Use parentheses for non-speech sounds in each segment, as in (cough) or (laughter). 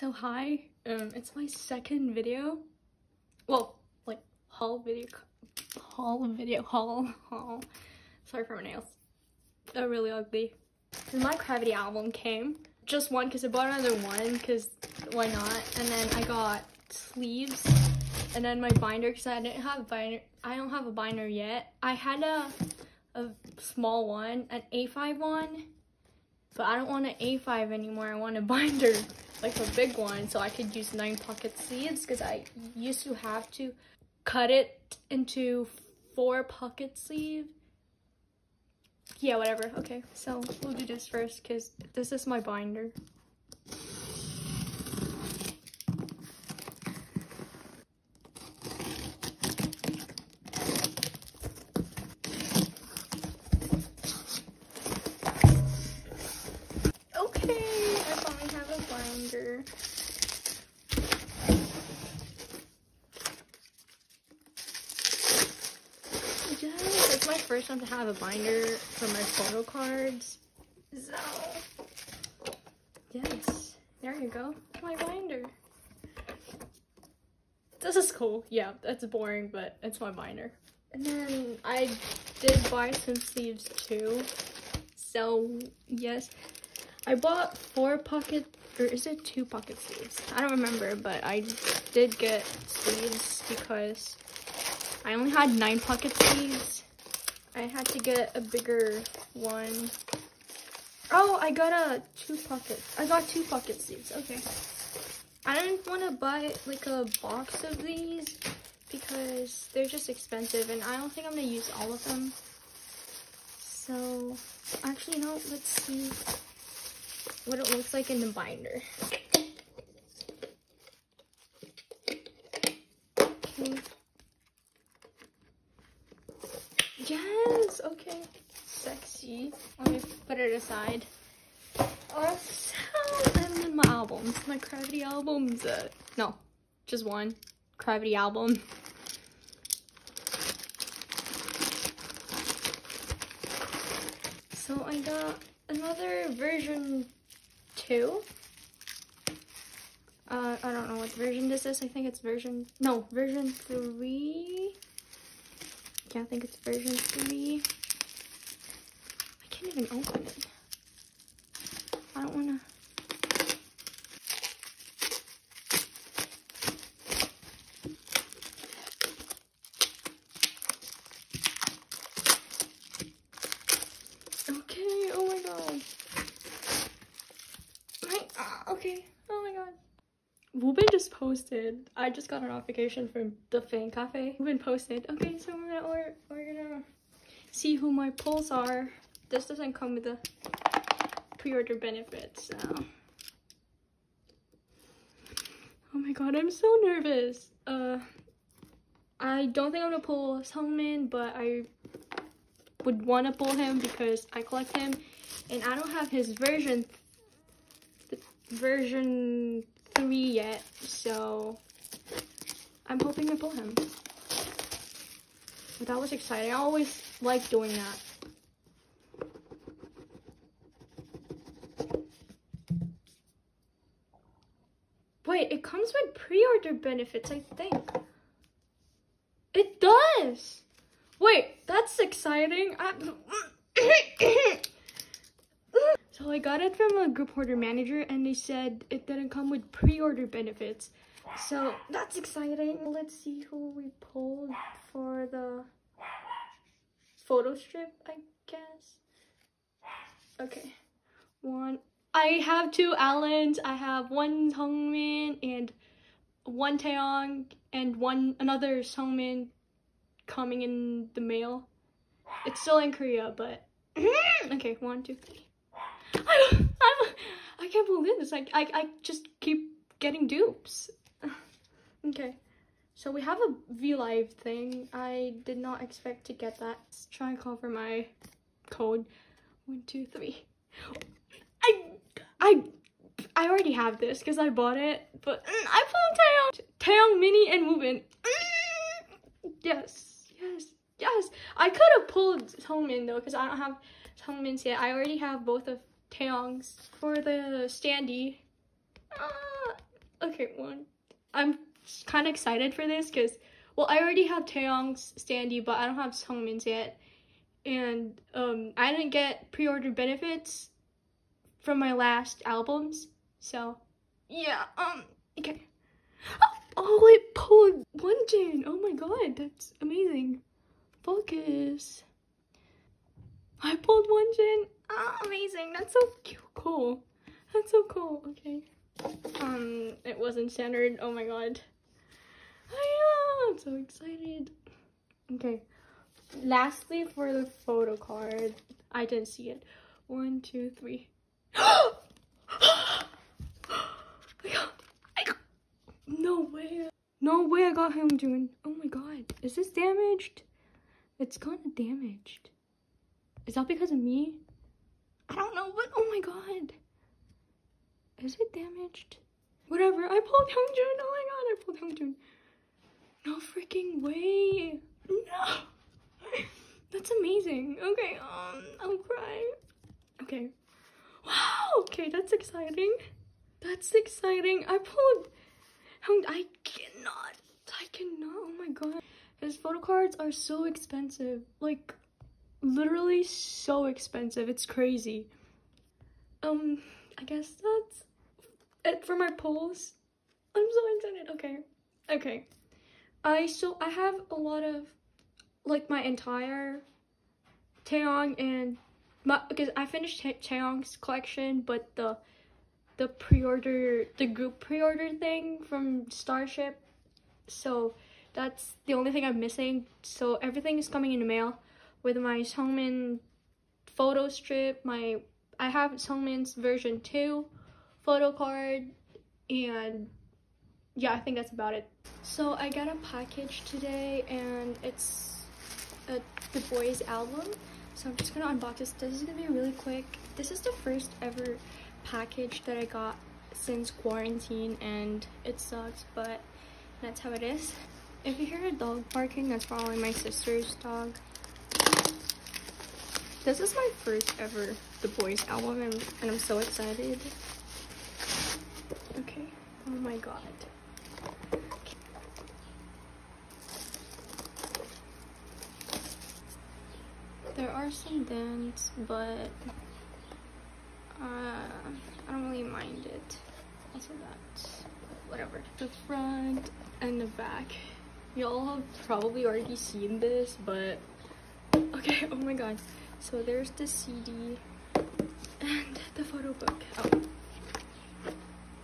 So hi, um, it's my second video. Well, like haul video, haul video, haul, haul. Sorry for my nails. They're really ugly. My Cravity album came. Just one because I bought another one because why not? And then I got sleeves and then my binder because I didn't have a binder. I don't have a binder yet. I had a a small one, an A5 one, but I don't want an A5 anymore. I want a binder, like a big one, so I could use nine pocket sleeves because I used to have to cut it into four pocket sleeves. Yeah, whatever. Okay, so we'll do this first because this is my binder. Okay, I finally have a binder. Yes, it's my first time to have a binder for my photo cards. So, yes, there you go, my binder. This is cool. Yeah, that's boring, but it's my binder. And then I did buy some sleeves too. So, yes, I bought four pocket, or is it two pocket sleeves? I don't remember, but I did get sleeves because I only had nine pocket sleeves. I had to get a bigger one. Oh, I got a two pocket. I got two pocket sleeves. Okay. I didn't want to buy like a box of these because they're just expensive and I don't think I'm going to use all of them. So, actually, no, let's see what it looks like in the binder. Okay. Yes, okay. Sexy. Let me put it aside. Also, and then my albums. My Cravity albums. Uh, no, just one. Cravity album. So I got another version 2. Uh, I don't know what version this is. I think it's version, no, version 3. Yeah, I think it's version 3. I can't even open it. I don't want to. Okay, oh my god. Ah, okay, oh my god. Woobin just posted. I just got a notification from the fan cafe. Woobin posted. Okay, so we're gonna we're, we're gonna see who my pulls are. This doesn't come with the pre-order benefits, so. Oh my god, I'm so nervous. Uh, I don't think I'm gonna pull Sungmin, but I would want to pull him because I collect him, and I don't have his version version three yet, so I'm hoping to pull him. That was exciting. I always like doing that. Wait, it comes with pre-order benefits, I think. It does! Wait, that's exciting. (coughs) So I got it from a group order manager and they said it didn't come with pre-order benefits. So that's exciting. Let's see who we pulled for the photo strip, I guess. Okay. One. I have two Allens. I have one Sungmin and one Taeyoung and one another Sungmin coming in the mail. It's still in Korea, but (clears throat) okay, one, two, three. I, I'm, I can't believe this. I, I, I just keep getting dupes. (sighs) okay, so we have a V Live thing. I did not expect to get that. Let's try and call for my code. One, two, three. I, I, already have this because I bought it, but mm, I pulled Taeyoung, Taeyoung Minhee and Woobin. Mm, yes, yes, yes. I could have pulled Sungmin though because I don't have Sungmin's yet. I already have both of Taeyoung's for the standee. Uh, okay, one. I'm kind of excited for this because, well, I already have Taeyoung's standee, but I don't have Sungmin's yet. And um, I didn't get pre-order benefits from my last albums, so yeah. Um, okay. Oh, it pulled Wonjin. Oh my god, that's amazing. Focus. I pulled Wonjin. Oh, amazing. That's so cute. cool. That's so cool. Okay. Um, it wasn't centered. Oh my god. I am so excited. Okay. Lastly, for the photo card, I didn't see it. One, two, three. No way. No way I got him doing. Oh my god. Is this damaged? It's kind of damaged. Is that because of me? I don't know, but oh my god. Is it damaged? Whatever, I pulled Hyeongjun. Oh my god, I pulled Hyeongjun. No freaking way. No. (laughs) That's amazing. Okay, um, I'll cry. Okay. That's exciting. That's exciting. I pulled I cannot. I cannot. Oh my god. His photo cards are so expensive. Like, literally so expensive. It's crazy. Um, I guess that's it for my pulls. I'm so excited. Okay. Okay. I so I have a lot of like my entire Taeyoung and my because I finished Taeyoung's collection, but the the pre-order the group pre-order thing from Starship. So that's the only thing I'm missing. So everything is coming in the mail with my Sungmin photo strip, my I have Sungmin's version 2 photo card and yeah, I think that's about it. So I got a package today and it's a The Boyz album. So I'm just gonna unbox this. This is gonna be really quick. This is the first ever package that I got since quarantine and it sucks, but that's how it is. If you hear a dog barking, that's probably my sister's dog. This is my first ever The Boyz album and, and I'm so excited. Okay, oh my god. There are some dents, but uh, I don't really mind it. Also that, whatever. The front and the back. Y'all have probably already seen this, but okay, (laughs) oh my god. So there's the CD and the photo book. Oh.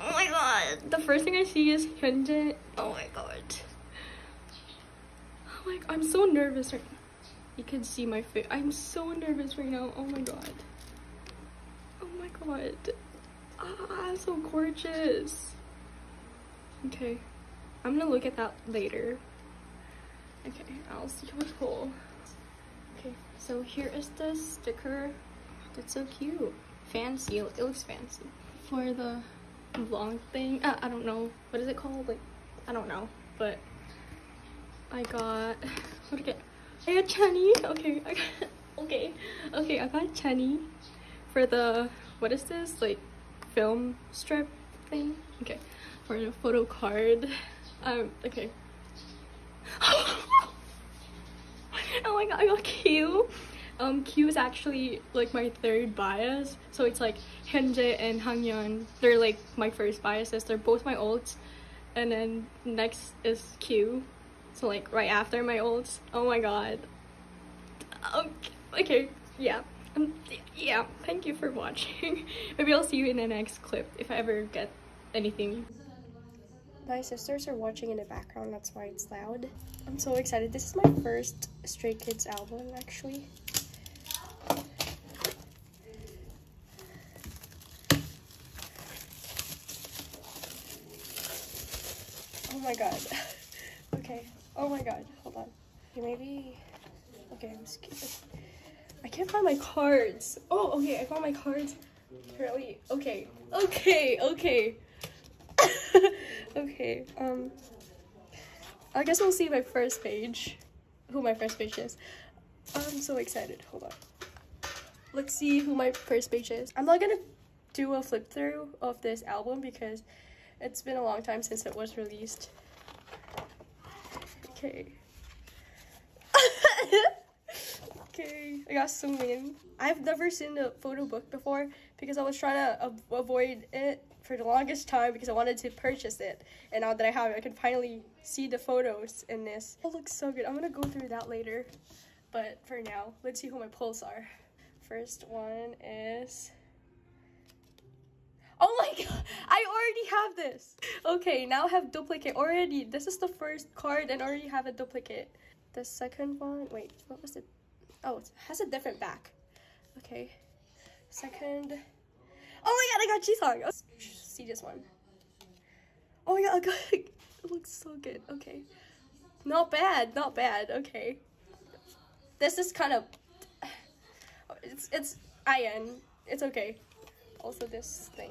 Oh my god. The first thing I see is Hyunjin. Oh my god. Oh my, I'm so nervous right now. You can see my face. I'm so nervous right now. Oh my god. Oh my god. Ah, so gorgeous. Okay. I'm gonna look at that later. Okay, I'll see what's cool. Okay, so here is the sticker. That's so cute. Fancy. It looks fancy. For the long thing, uh, I don't know. What is it called? Like, I don't know. But I got, what did I get? I got Chenny. Okay, I got, (laughs) okay. Okay, I got Chenny for the, what is this? Like, film strip thing? Okay, for the photo card. Um, okay. (laughs) oh my god, I got Q. Um, Q is actually like my third bias. So it's like Hyunjae and Hangyeon. They're like my first biases. They're both my ults, And then next is Q. So like right after my ults. Oh my god. Okay, okay. yeah. Um, yeah, thank you for watching. (laughs) Maybe I'll see you in the next clip if I ever get anything. My sisters are watching in the background, that's why it's loud. I'm so excited. This is my first Stray Kids album, actually. Oh my god. (laughs) okay. Oh my god. Hold on. Okay, maybe... Okay, I'm scared. I can't find my cards. Oh, okay, I found my cards. Apparently, okay, okay, okay. (laughs) okay, um, I guess we'll see my first page, who my first page is. I'm so excited, hold on. Let's see who my first page is. I'm not gonna do a flip through of this album because It's been a long time since it was released. Okay. okay, I got in. I've never seen a photo book before because I was trying to av- avoid it for the longest time because I wanted to purchase it. And now that I have it, I can finally see the photos in this. It looks so good. I'm gonna go through that later. But for now, let's see who my pulls are. First one is. Oh my (laughs) god, I already have this. Okay, now I have duplicate already. This is the first card and already have a duplicate. The second one, wait, what was it? Oh, it has a different back. Okay, second. Oh my god, I got Jisung. Let's see this one. Oh my god, I (laughs) got, it looks so good. Okay, not bad, not bad. Okay, this is kind of, (sighs) it's it's IN. It's okay also this thing.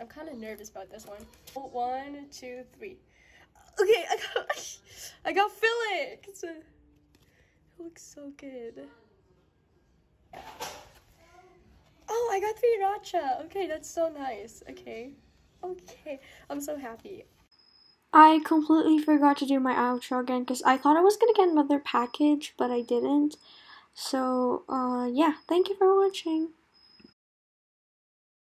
I'm kind of nervous about this one. One, two, three. Okay, I got, (laughs) I got Felix. It looks so good. Oh, I got 3RACHA. Okay, that's so nice. Okay, okay, I'm so happy. I completely forgot to do my outro again because I thought I was gonna get another package, but I didn't. So, uh, yeah, thank you for watching.